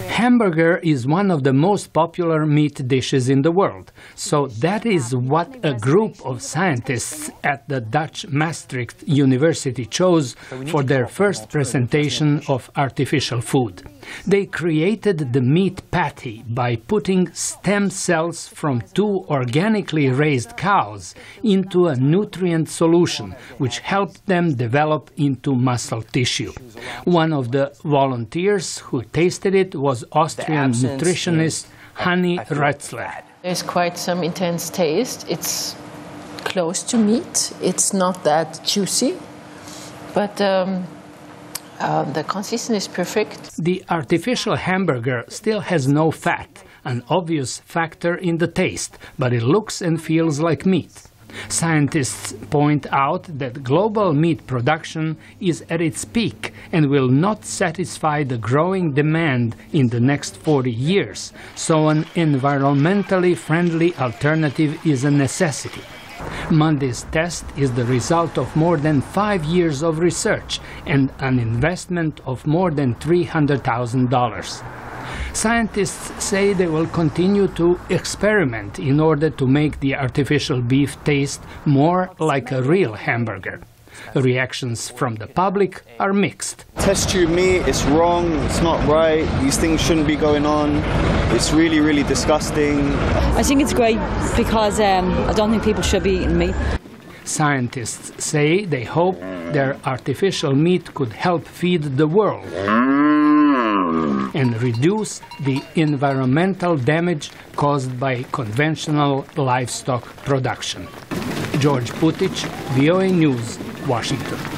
Hamburger is one of the most popular meat dishes in the world, so that is what a group of scientists at the Dutch Maastricht University chose for their first presentation of artificial food. They created the meat patty by putting stem cells from two organically raised cows into a nutrient solution, which helped them develop into muscle tissue. One of the volunteers who tasted it was Austrian nutritionist Hanni Rützler. There's quite some intense taste. It's close to meat. It's not that juicy, but um, uh, the consistency is perfect. The artificial hamburger still has no fat, an obvious factor in the taste, but it looks and feels like meat. Scientists point out that global meat production is at its peak and will not satisfy the growing demand in the next 40 years, so an environmentally friendly alternative is a necessity. Monday's test is the result of more than five years of research and an investment of more than $300,000. Scientists say they will continue to experiment in order to make the artificial beef taste more like a real hamburger. Reactions from the public are mixed. Test tube meat, it's wrong, it's not right, these things shouldn't be going on. It's really, really disgusting. I think it's great because um, I don't think people should be eating meat. Scientists say they hope their artificial meat could help feed the world and reduce the environmental damage caused by conventional livestock production. George Putic, VOA News, Washington.